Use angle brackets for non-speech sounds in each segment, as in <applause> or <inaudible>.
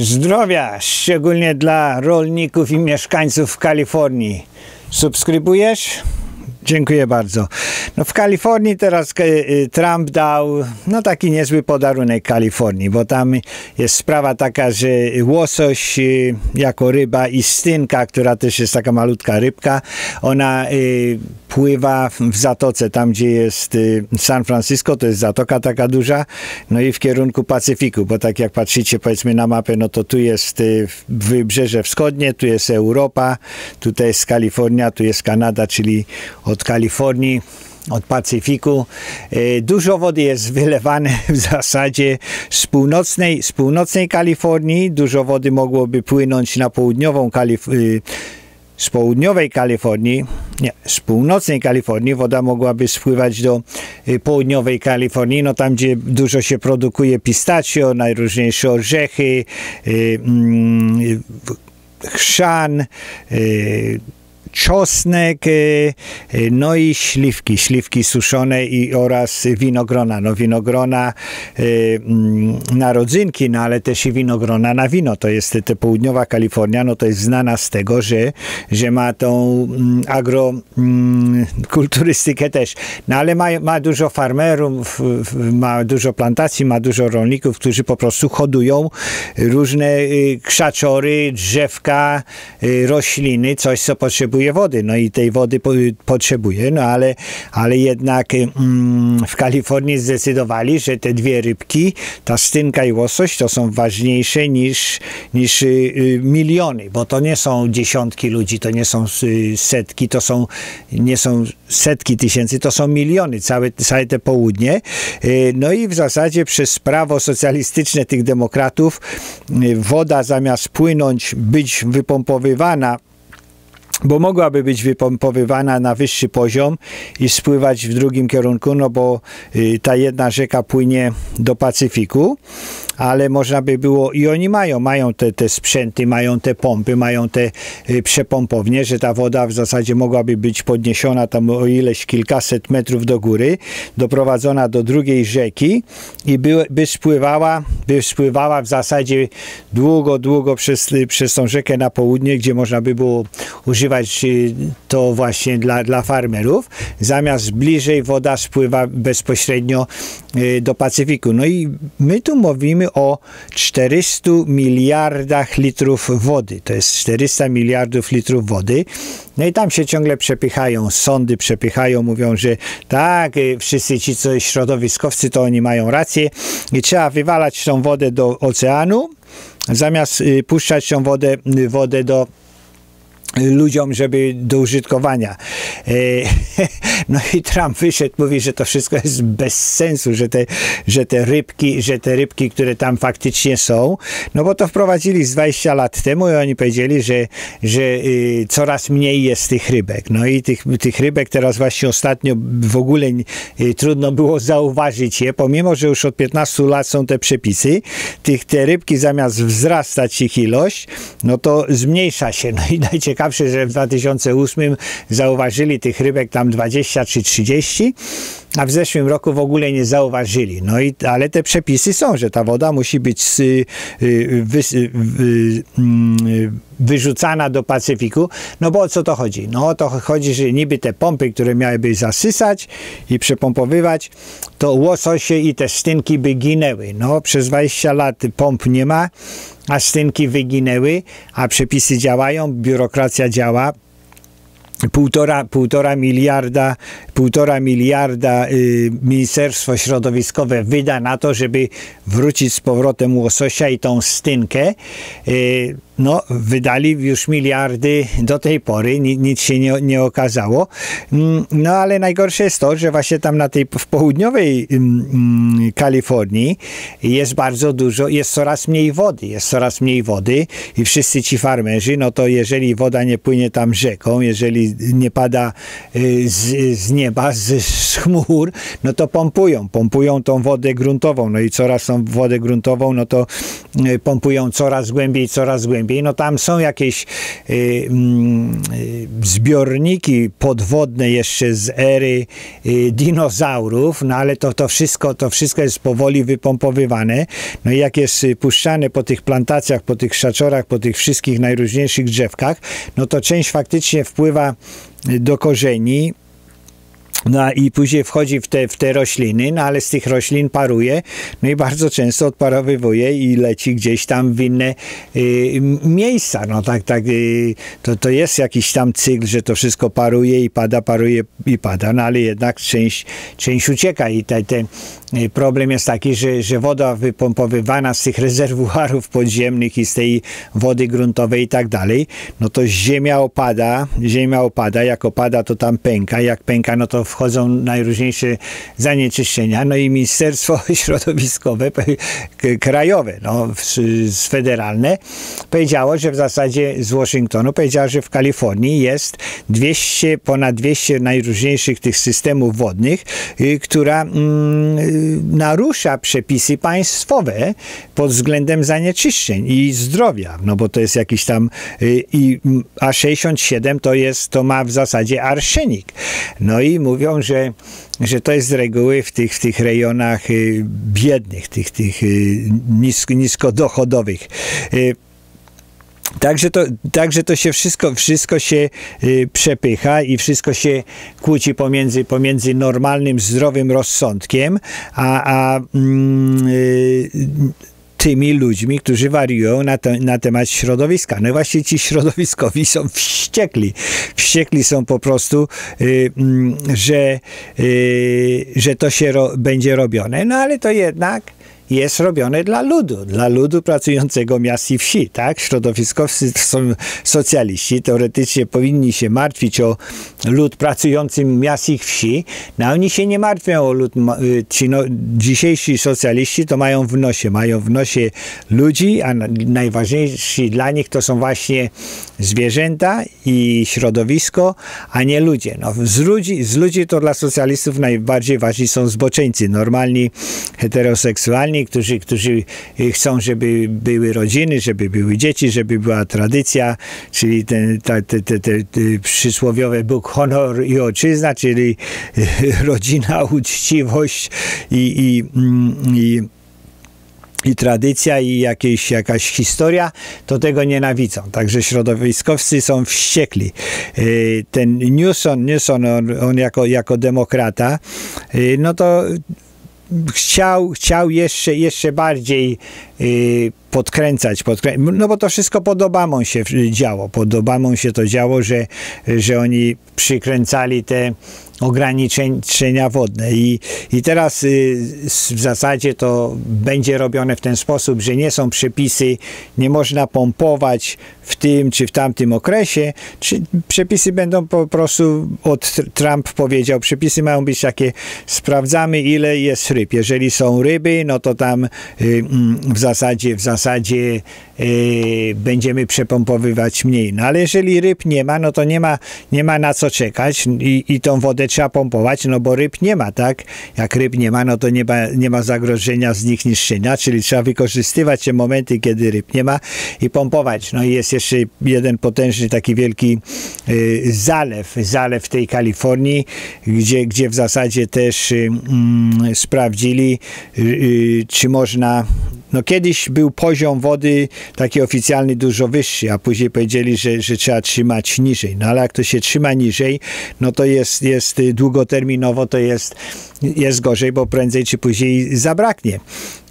Zdrowia, szczególnie dla rolników i mieszkańców Kalifornii. Subskrybujesz? Dziękuję bardzo. No w Kalifornii teraz e, Trump dał no taki niezły podarunek Kalifornii, bo tam jest sprawa taka, że łosoś e, jako ryba i stynka, która też jest taka malutka rybka, ona e, pływa w zatoce, tam gdzie jest San Francisco, to jest zatoka taka duża, no i w kierunku Pacyfiku, bo tak jak patrzycie powiedzmy na mapę, no to tu jest wybrzeże wschodnie, tu jest Europa, tutaj jest Kalifornia, tu jest Kanada, czyli od Kalifornii od Pacyfiku. Dużo wody jest wylewane <laughs> w zasadzie z północnej, z północnej Kalifornii. Dużo wody mogłoby płynąć na południową Kalifornię z południowej Kalifornii, nie, z północnej Kalifornii woda mogłaby spływać do południowej Kalifornii, no tam gdzie dużo się produkuje pistacjo, najróżniejsze orzechy, chrzan, czosnek, e, e, no i śliwki, śliwki suszone i oraz winogrona. No winogrona e, mm, na rodzynki, no ale też i winogrona na wino. To jest te południowa Kalifornia, no to jest znana z tego, że, że ma tą mm, agrokulturystykę mm, też. No ale ma, ma dużo farmerów, ma dużo plantacji, ma dużo rolników, którzy po prostu hodują różne krzaczory, drzewka, rośliny, coś co potrzebuje potrzebuje wody, no i tej wody po, potrzebuje, no ale, ale jednak mm, w Kalifornii zdecydowali, że te dwie rybki, ta stynka i łosoś, to są ważniejsze niż, niż y, y, miliony, bo to nie są dziesiątki ludzi, to nie są y, setki, to są, nie są setki tysięcy, to są miliony, całe, całe te południe. Y, no i w zasadzie przez prawo socjalistyczne tych demokratów y, woda zamiast płynąć, być wypompowywana bo mogłaby być wypompowywana na wyższy poziom i spływać w drugim kierunku, no bo y, ta jedna rzeka płynie do Pacyfiku, ale można by było, i oni mają, mają te, te sprzęty, mają te pompy, mają te y, przepompownie, że ta woda w zasadzie mogłaby być podniesiona tam o ileś kilkaset metrów do góry, doprowadzona do drugiej rzeki i by, by spływała, by spływała w zasadzie długo, długo przez, przez tą rzekę na południe, gdzie można by było używać y, to właśnie dla, dla farmerów. Zamiast bliżej woda spływa bezpośrednio y, do Pacyfiku. No i my tu mówimy o 400 miliardach litrów wody. To jest 400 miliardów litrów wody. No i tam się ciągle przepychają, sądy przepychają, mówią, że tak, y, wszyscy ci co środowiskowcy, to oni mają rację i trzeba wywalać tą wodę do oceanu, zamiast y, puszczać tą wodę, y, wodę do ludziom, żeby do użytkowania. E, <laughs> no i Trump wyszedł, mówi, że to wszystko jest bez sensu, że te, że te rybki, że te rybki, które tam faktycznie są, no bo to wprowadzili z 20 lat temu i oni powiedzieli, że, że y, coraz mniej jest tych rybek. No i tych, tych rybek teraz właśnie ostatnio w ogóle y, trudno było zauważyć je, pomimo, że już od 15 lat są te przepisy, tych, te rybki zamiast wzrastać ich ilość, no to zmniejsza się. No i najciekawsze ciekawsze, że w 2008 zauważyli tych rybek tam 20 czy 30, a w zeszłym roku w ogóle nie zauważyli. No i, ale te przepisy są, że ta woda musi być y, y, wy, y, mm, wyrzucana do Pacyfiku. No bo o co to chodzi? No o to chodzi, że niby te pompy, które miałyby zasysać i przepompowywać, to łososie i te stynki by ginęły. No przez 20 lat pomp nie ma, a stynki wyginęły, a przepisy działają, biurokracja działa, półtora, półtora miliarda, półtora miliarda y, Ministerstwo Środowiskowe wyda na to, żeby wrócić z powrotem łososia i tą stynkę. Y, no, wydali już miliardy do tej pory, nic się nie, nie okazało. Mm, no, ale najgorsze jest to, że właśnie tam na tej w południowej mm, mm, Kalifornii jest bardzo dużo, jest coraz mniej wody, jest coraz mniej wody i wszyscy ci farmerzy, no to jeżeli woda nie płynie tam rzeką, jeżeli nie pada y, z, z nieba, z, z chmur, no to pompują, pompują tą wodę gruntową, no i coraz tą wodę gruntową, no to y, pompują coraz głębiej, coraz głębiej głębiej, no tam są jakieś y, y, zbiorniki podwodne jeszcze z ery y, dinozaurów, no ale to, to, wszystko, to wszystko jest powoli wypompowywane. No i jak jest puszczane po tych plantacjach, po tych szaczorach, po tych wszystkich najróżniejszych drzewkach, no to część faktycznie wpływa do korzeni, no i później wchodzi w te, w te rośliny, no ale z tych roślin paruje, no i bardzo często odparowywuje i leci gdzieś tam w inne y, miejsca. No tak, tak, y, to, to jest jakiś tam cykl, że to wszystko paruje i pada, paruje i pada, no ale jednak część, część ucieka i te, te problem jest taki, że, że woda wypompowywana z tych rezerwuarów podziemnych i z tej wody gruntowej i tak dalej, no to ziemia opada, ziemia opada, jak opada to tam pęka, jak pęka no to wchodzą najróżniejsze zanieczyszczenia, no i Ministerstwo <laughs> Środowiskowe, krajowe, no, federalne, powiedziało, że w zasadzie z Waszyngtonu powiedziało, że w Kalifornii jest 200, ponad 200 najróżniejszych tych systemów wodnych, y, która mm, narusza przepisy państwowe pod względem zanieczyszczeń i zdrowia, no bo to jest jakiś tam y, i a 67 to jest, to ma w zasadzie arszenik. No i mówią że, że to jest z reguły w tych, w tych rejonach y, biednych, tych, tych y, nisko, niskodochodowych. Także to, także to się wszystko, wszystko się y, przepycha i wszystko się kłóci pomiędzy, pomiędzy normalnym, zdrowym rozsądkiem, a, a mm, y, tymi ludźmi, którzy wariują na, te, na temat środowiska. No właśnie ci środowiskowi są wściekli. Wściekli są po prostu, y, mm, że, y, że to się ro, będzie robione. No ale to jednak jest robione dla ludu, dla ludu pracującego miast i wsi, tak? Środowiskowcy są socjaliści, teoretycznie powinni się martwić o lud pracujący miast i wsi, no oni się nie martwią o lud, y, ci no, dzisiejsi socjaliści to mają w nosie, mają w nosie ludzi, a najważniejsi dla nich to są właśnie zwierzęta i środowisko, a nie ludzie. No, z, ludzi, z ludzi to dla socjalistów najbardziej ważni są zboczeńcy, normalni, heteroseksualni, którzy, którzy chcą, żeby były rodziny, żeby były dzieci, żeby była tradycja, czyli ten, ta, te, te, te, przysłowiowe Bóg, honor i ojczyzna, czyli rodzina, <laughs> uczciwość i, i, mm, i i tradycja i jakieś, jakaś historia, to tego nienawidzą. Także środowiskowcy są wściekli. Y, ten Newson, Newson on, on jako, jako demokrata, y, no to chciał, chciał jeszcze, jeszcze bardziej y, podkręcać, podkrę... no bo to wszystko pod Obamą się działo. Pod Obamą się to działo, że, że oni przykręcali te ograniczenia wodne. I, i teraz y, w zasadzie to będzie robione w ten sposób, że nie są przepisy, nie można pompować w tym czy w tamtym okresie. Czy przepisy będą po prostu, od Trump powiedział, przepisy mają być takie, sprawdzamy ile jest ryb. Jeżeli są ryby, no to tam y, mm, w zasadzie, w zasadzie y, będziemy przepompowywać mniej. No ale jeżeli ryb nie ma, no to nie ma, nie ma na co czekać i, i tą wodę trzeba pompować, no bo ryb nie ma, tak? Jak ryb nie ma, no to nie ma, nie ma zagrożenia z nich niszczenia, czyli trzeba wykorzystywać te momenty, kiedy ryb nie ma i pompować. No i jest jeszcze jeden potężny, taki wielki y, zalew, zalew tej Kalifornii, gdzie, gdzie w zasadzie też y, mm, sprawdzili, y, czy można no kiedyś był poziom wody taki oficjalny dużo wyższy, a później powiedzieli, że, że trzeba trzymać niżej. No ale jak to się trzyma niżej, no to jest, jest długoterminowo, to jest, jest gorzej, bo prędzej czy później zabraknie.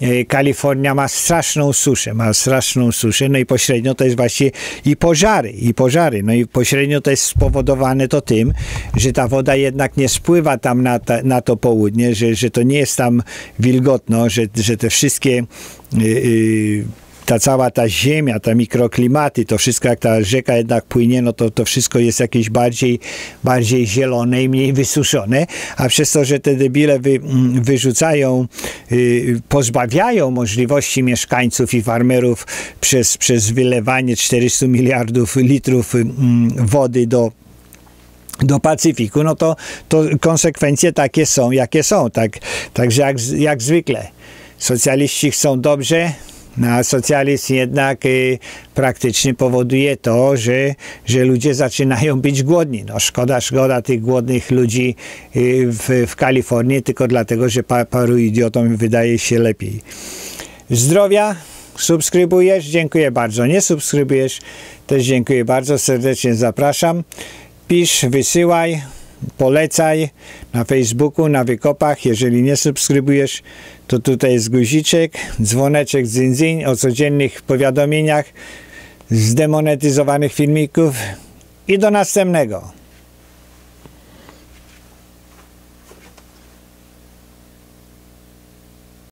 E, Kalifornia ma straszną suszę, ma straszną suszę, no i pośrednio to jest właśnie i pożary, i pożary, no i pośrednio to jest spowodowane to tym, że ta woda jednak nie spływa tam na, ta, na to południe, że, że to nie jest tam wilgotno, że, że te wszystkie yy, yy, ta cała ta ziemia, te mikroklimaty, to wszystko jak ta rzeka jednak płynie, no to to wszystko jest jakieś bardziej, bardziej zielone i mniej wysuszone, a przez to, że te debile wy, mm, wyrzucają, y, pozbawiają możliwości mieszkańców i farmerów przez, przez wylewanie 400 miliardów litrów y, wody do do Pacyfiku, no to, to konsekwencje takie są, jakie są. Tak, także jak, jak zwykle socjaliści chcą dobrze, a socjalizm jednak y, praktycznie powoduje to, że, że ludzie zaczynają być głodni. No, szkoda, szkoda tych głodnych ludzi y, w, w Kalifornii, tylko dlatego, że pa, paru idiotom wydaje się lepiej. Zdrowia, subskrybujesz, dziękuję bardzo. Nie subskrybujesz, też dziękuję bardzo, serdecznie zapraszam. Pisz, wysyłaj, polecaj na Facebooku, na wykopach. Jeżeli nie subskrybujesz, to tutaj jest guziczek, dzwoneczek z o codziennych powiadomieniach z demonetyzowanych filmików i do następnego.